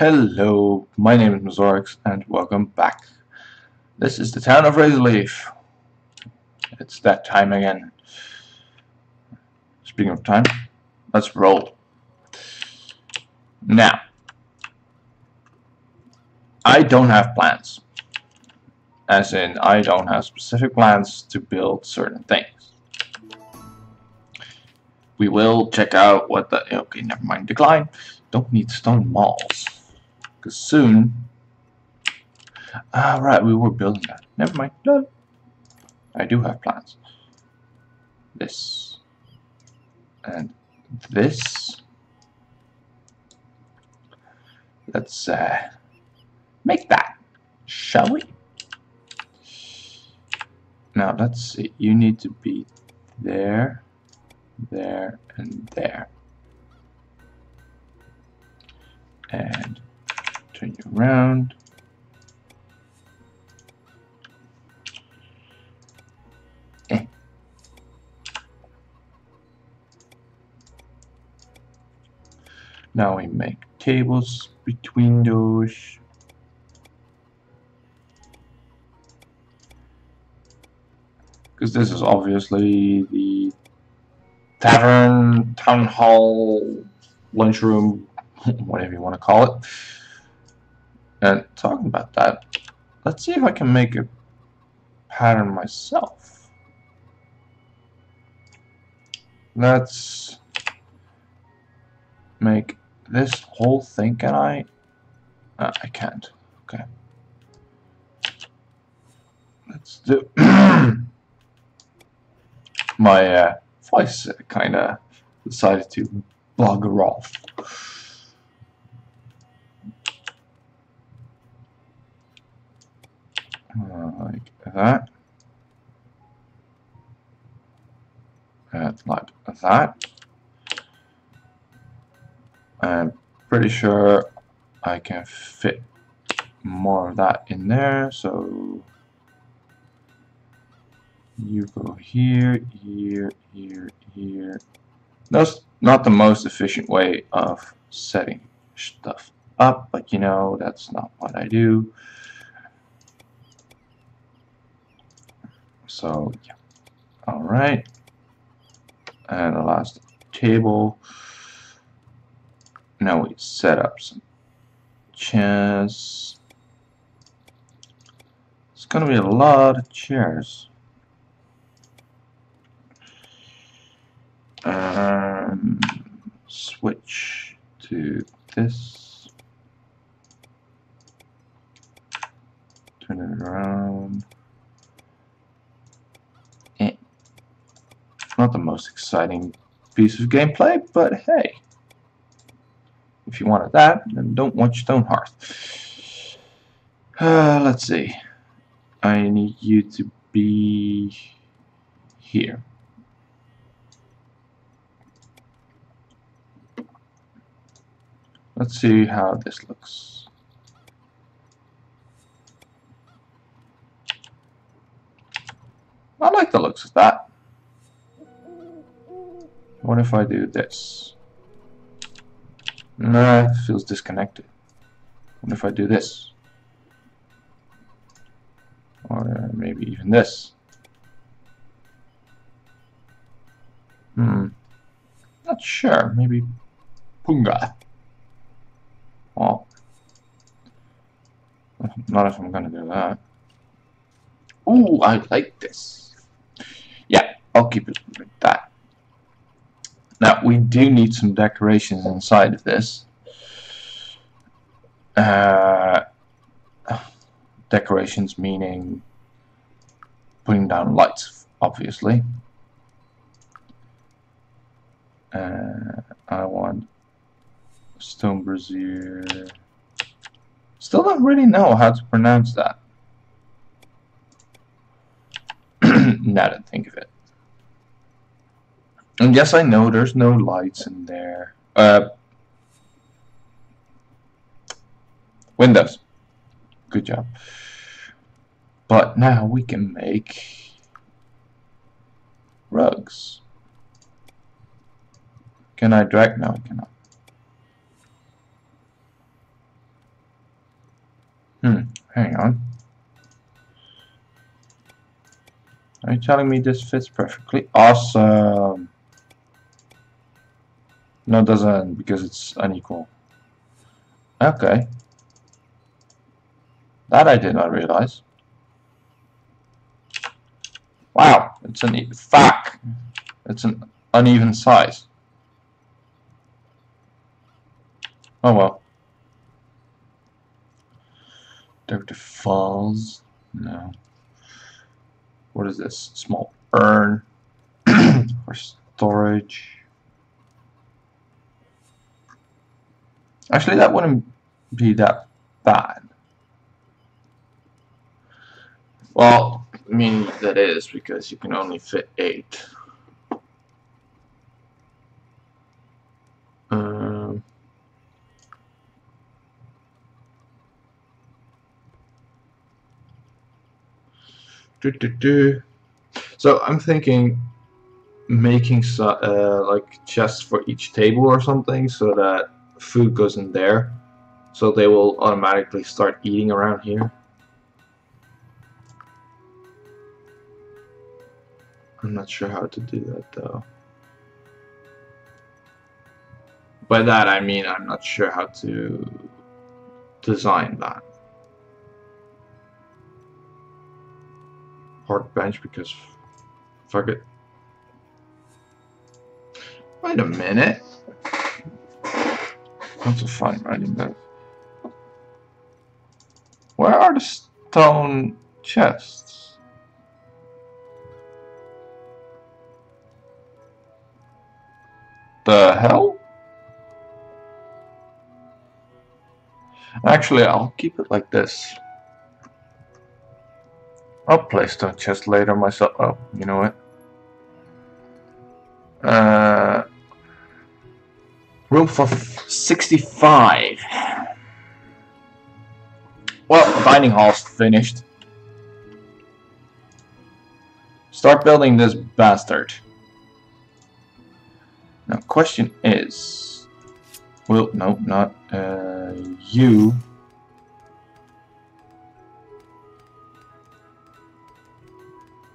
Hello, my name is Messorix and welcome back. This is the town of Razorleaf. It's that time again. Speaking of time, let's roll. Now, I don't have plans. As in, I don't have specific plans to build certain things. We will check out what the... Okay, never mind. Decline. Don't need stone walls. Because soon... Ah, right, we were building that. Never mind. No. I do have plans. This. And this. Let's uh, make that, shall we? Now, let's see. You need to be there, there, and there. And turn you around. Now we make tables between those. Because this is obviously the tavern, town hall, lunchroom, whatever you want to call it. And talking about that, let's see if I can make a pattern myself. Let's make this whole thing, can I? Uh, I can't. Okay. Let's do... My uh, voice kind of decided to bugger off. Uh, Uh, like that. And like that. I'm pretty sure I can fit more of that in there, so you go here, here, here, here. That's not the most efficient way of setting stuff up, but you know, that's not what I do. So, yeah. Alright. And the last table. Now we set up some chairs. It's going to be a lot of chairs. Um, switch to this. Turn it around. Not the most exciting piece of gameplay, but hey. If you wanted that, then don't watch Stonehearth. Uh, let's see. I need you to be here. Let's see how this looks. I like the looks of that. What if I do this? Nah, it feels disconnected. What if I do this? Or maybe even this? Hmm. Not sure. Maybe Punga. Well, not if I'm gonna do that. Ooh, I like this. Yeah, I'll keep it like that. Now, we do need some decorations inside of this. Uh, decorations meaning putting down lights, obviously. Uh, I want stone brazier. Still don't really know how to pronounce that. now that I think of it. And yes, I know there's no lights in there. Uh, windows. Good job. But now we can make rugs. Can I drag? No, I cannot. Hmm, hang on. Are you telling me this fits perfectly? Awesome. No, it doesn't, because it's unequal. Okay. That I did not realize. Wow, it's an e fuck. It's an uneven size. Oh well. Dr. Falls. No. What is this? Small urn for storage. Actually, that wouldn't be that bad. Well, I mean, that is because you can only fit eight. Um, do, do, do. So I'm thinking making so, uh, like chests for each table or something so that food goes in there so they will automatically start eating around here. I'm not sure how to do that though. By that I mean I'm not sure how to design that. Park bench because fuck it. Wait a minute a fun writing that. Where are the stone chests? The hell? Actually, I'll keep it like this. I'll place the chest later myself. Oh, you know what? Uh, Room for 65. Well, the dining hall's finished. Start building this bastard. Now, question is... Well, no, not uh, you.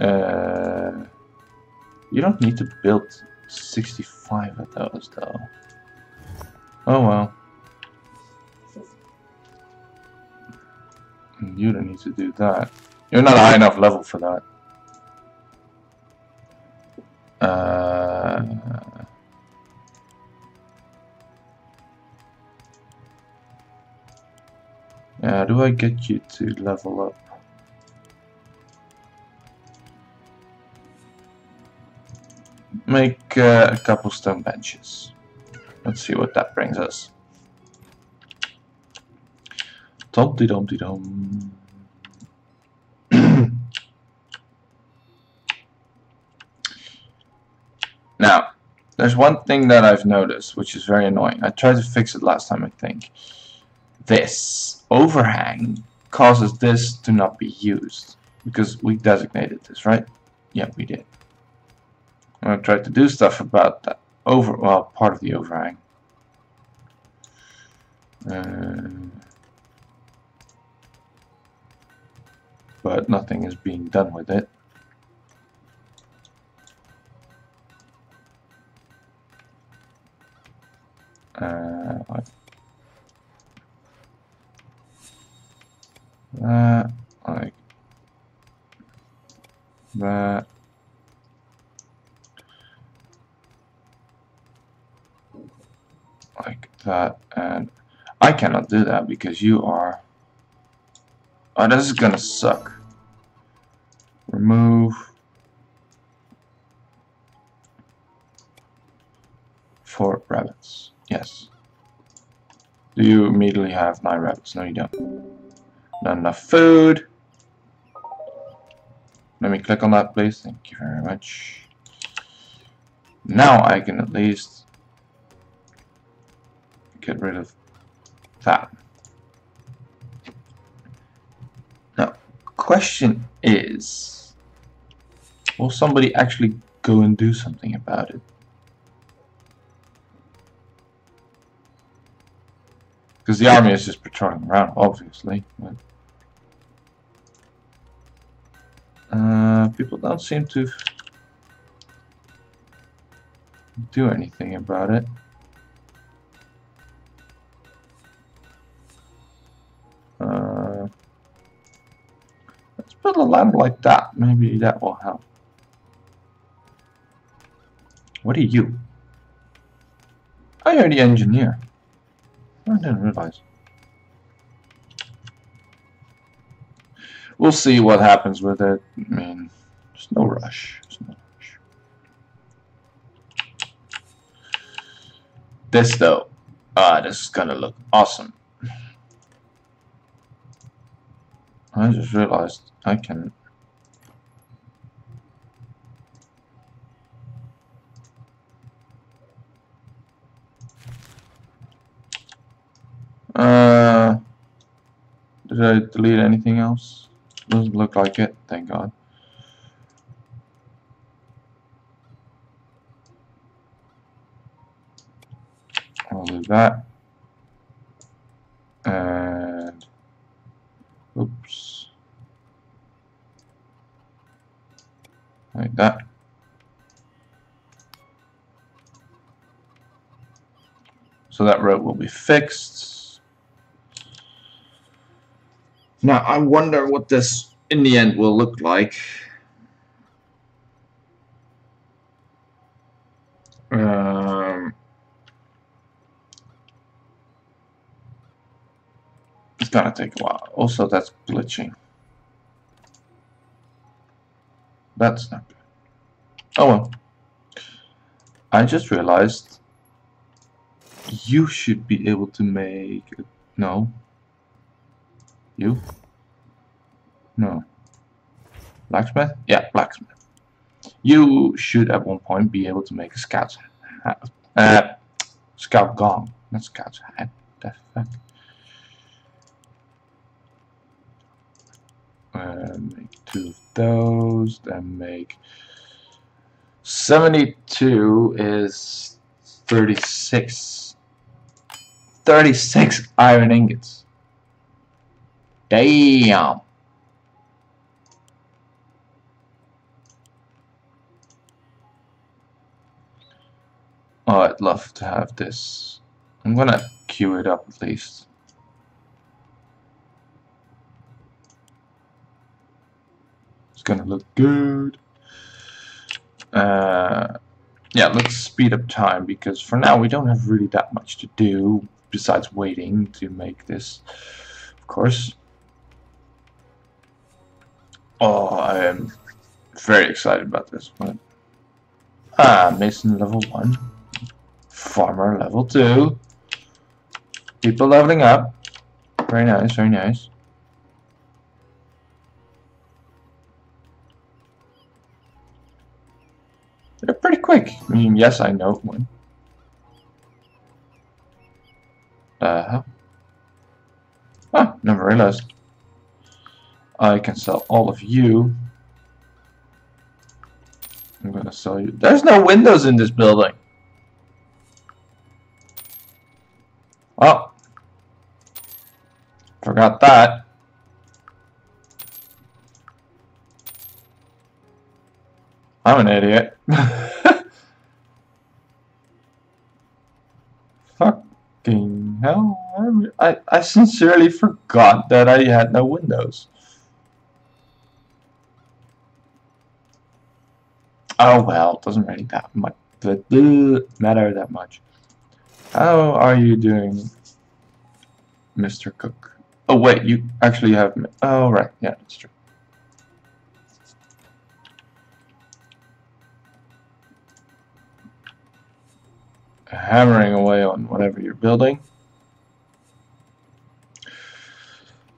Uh, you don't need to build 65 of those, though. Oh well. You don't need to do that. You're not high enough level for that. Uh, yeah, do I get you to level up? Make uh, a couple stone benches. Let's see what that brings us. Dum de dum now, there's one thing that I've noticed, which is very annoying. I tried to fix it last time, I think. This overhang causes this to not be used. Because we designated this, right? Yeah, we did. I tried to do stuff about that over well part of the overhang. Uh, but nothing is being done with it. Uh, like that like that like that and I cannot do that because you are oh this is gonna suck. Remove. Four rabbits. Yes. Do you immediately have nine rabbits? No you don't. Not enough food. Let me click on that please. Thank you very much. Now I can at least get rid of that. Now, question is, will somebody actually go and do something about it? Because the army is just patrolling around, obviously. But, uh, people don't seem to do anything about it. Put a lamp like that. Maybe that will help. What are you? Oh, you're the engineer. I didn't realize. We'll see what happens with it. I mean, there's no rush. There's no rush. This though, ah, this is gonna look awesome. I just realized I can Uh, did I delete anything else? Doesn't look like it, thank God. I'll do that. And oops. Like that. So that road will be fixed. Now I wonder what this in the end will look like. Um, it's gonna take a while. Also, that's glitching. That's not good. Oh well. I just realized you should be able to make... No. You? No. Blacksmith? Yeah, blacksmith. You should at one point be able to make a scout's hat. Uh, scout gong. Not scout's hat. The fuck? Uh, make two of those, then make 72 is 36 36 iron ingots. Damn. Oh I'd love to have this. I'm gonna queue it up at least gonna look good uh, yeah, let's speed up time because for now we don't have really that much to do besides waiting to make this, of course. Oh, I am very excited about this one. Ah, Mason level 1. Farmer level 2. People leveling up. Very nice, very nice. Mean, yes, I know one. Uh huh. Ah, never realized. I can sell all of you. I'm gonna sell you. There's no windows in this building. Oh. Forgot that. I'm an idiot. Fucking hell. I, I sincerely forgot that I had no windows. Oh well, doesn't really that much matter that much. How are you doing, Mr. Cook? Oh wait, you actually have. Oh right, yeah, that's true. Hammering away on whatever you're building.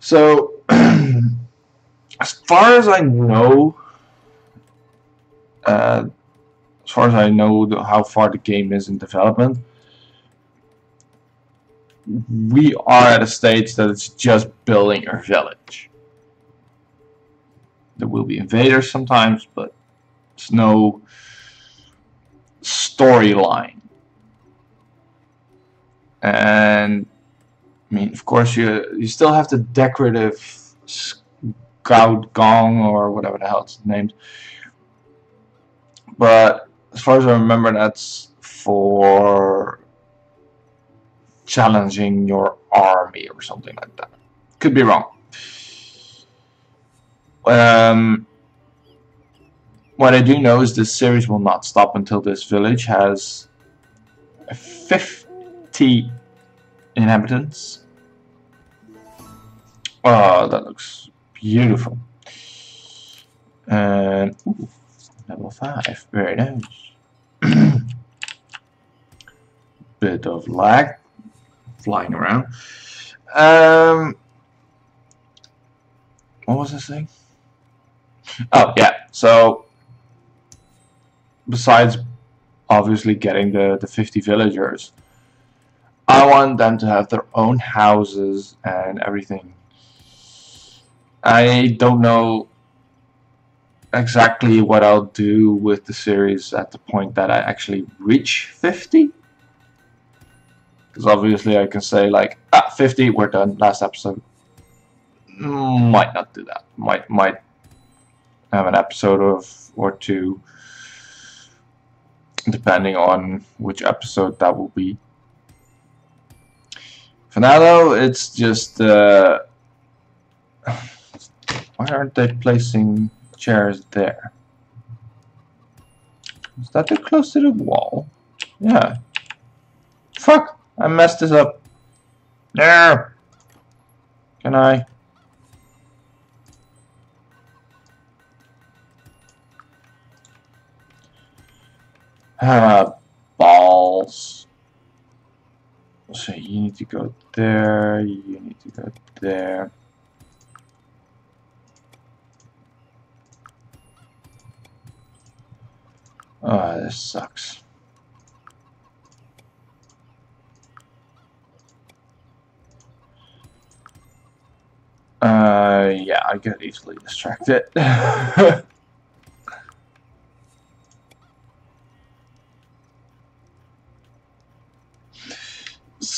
So, as far as I know, uh, as far as I know how far the game is in development, we are at a stage that it's just building our village. There will be invaders sometimes, but it's no storyline and I mean, of course, you you still have the decorative scout gong or whatever the hell it's named. But as far as I remember, that's for challenging your army or something like that. Could be wrong. Um, what I do know is this series will not stop until this village has 50 inhabitants. Oh, that looks beautiful. And ooh, level 5, very nice. Bit of lag flying around. Um, what was this thing? Oh, yeah, so besides obviously getting the, the 50 villagers, I want them to have their own houses and everything. I don't know exactly what I'll do with the series at the point that I actually reach 50. Because obviously I can say like, ah, 50, we're done, last episode. Might not do that. Might, might have an episode of or two depending on which episode that will be. For now though, it's just uh, why aren't they placing chairs there? Is that too close to the wall? Yeah. Fuck! I messed this up. There. Can I? Ah, balls. So you need to go there, you need to go there. Oh, this sucks. Uh, yeah, I get easily distracted.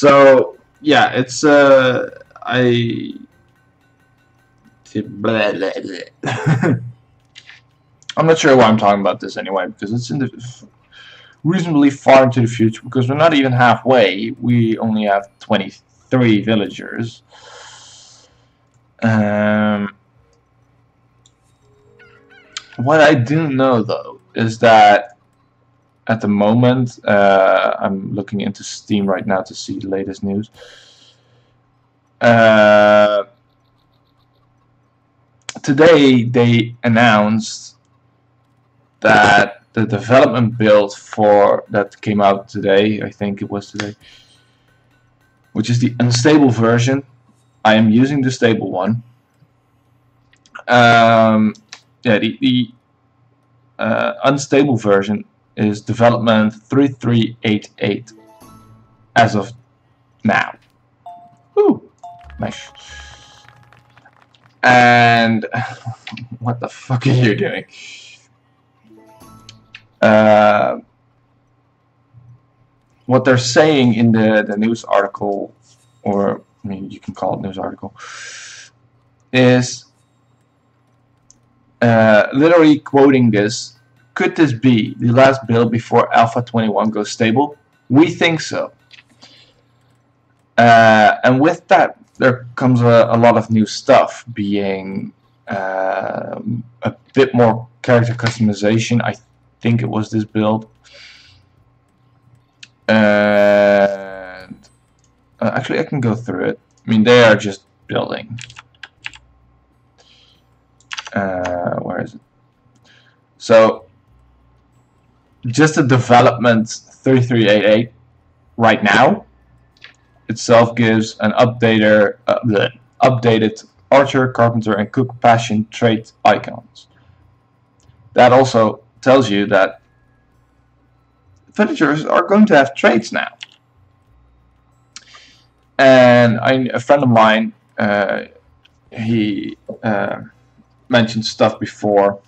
So yeah, it's uh I blah, blah, blah. I'm not sure why I'm talking about this anyway because it's in the reasonably far into the future because we're not even halfway. We only have 23 villagers. Um, what I do know though is that at the moment, uh, I'm looking into Steam right now to see the latest news. Uh, today they announced that the development build for that came out today, I think it was today, which is the unstable version. I am using the stable one. Um, yeah, the, the uh, unstable version is development 3388 as of now. Ooh, nice. And what the fuck are you doing? Uh, what they're saying in the, the news article, or I mean, you can call it news article, is uh, literally quoting this could this be the last build before Alpha 21 goes stable? We think so. Uh, and with that, there comes a, a, lot of new stuff, being uh, a bit more character customization. I think it was this build. And uh, actually, I can go through it. I mean, they are just building. Uh, where is it? So just the development 3388 right now itself gives an updater, uh, the updated archer, carpenter, and cook passion trait icons. That also tells you that villagers are going to have traits now. And I, a friend of mine, uh, he uh, mentioned stuff before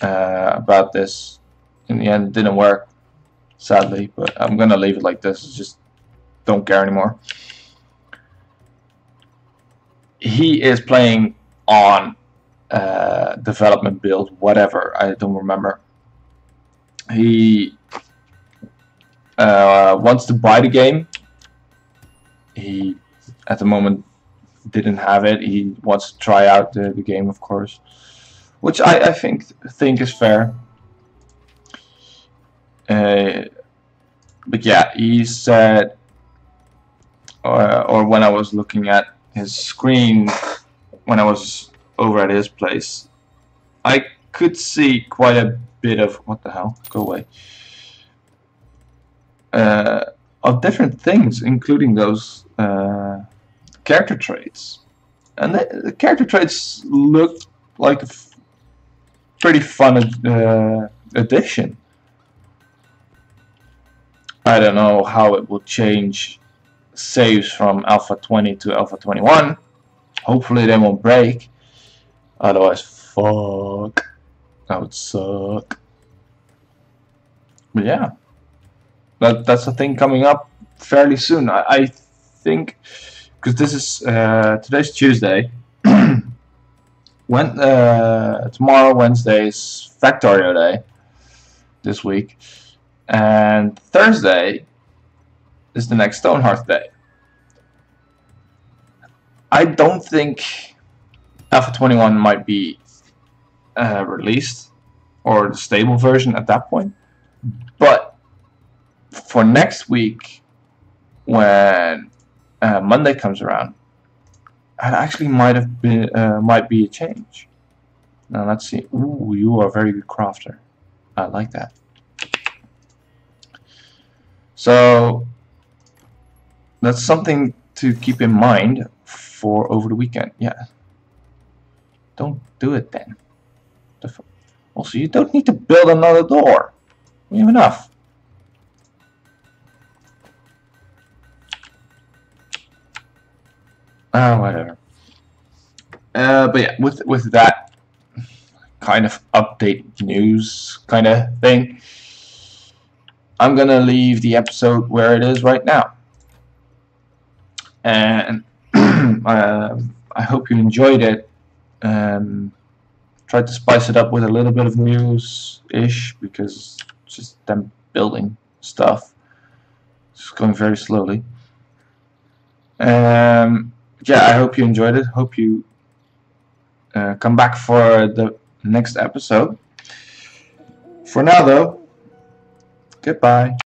uh, about this in the end, it didn't work, sadly. But I'm gonna leave it like this. just don't care anymore. he is playing on uh, development build, whatever. I don't remember. He uh, wants to buy the game. He, at the moment, didn't have it. He wants to try out the, the game, of course, which I, I think think is fair. Uh, but yeah, he said, uh, or when I was looking at his screen when I was over at his place, I could see quite a bit of what the hell? Go away. Uh, of different things, including those uh, character traits, and the, the, character traits look like a pretty fun uh, addition. I don't know how it will change saves from alpha 20 to alpha 21. Hopefully they won't break. Otherwise, fuck. That would suck. But yeah, that that's a thing coming up fairly soon. I, I think because this is uh, today's Tuesday. when uh, tomorrow Wednesday is Factorio Day this week, and Thursday is the next Stonehearth Day. I don't think Alpha 21 might be uh, released or the stable version at that point. But for next week, when uh, Monday comes around, it actually might have been uh, might be a change. Now let's see. Ooh, you are a very good crafter. I like that. So that's something to keep in mind for over the weekend. Yeah. Don't do it then. Also, you don't need to build another door. We have enough. Ah, whatever. Uh, but yeah, with with that kind of update news kind of thing, I'm gonna leave the episode where it is right now and uh, I hope you enjoyed it. Um, tried to spice it up with a little bit of news-ish because just them building stuff. It's going very slowly. Um, yeah, I hope you enjoyed it. Hope you uh, come back for the next episode. For now, though, goodbye.